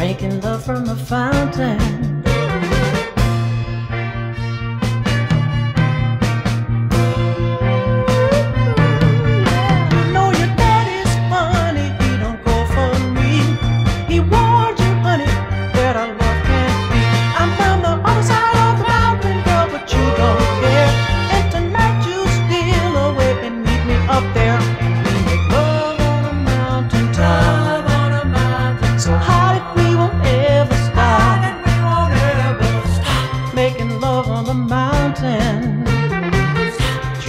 drinking love from a fountain.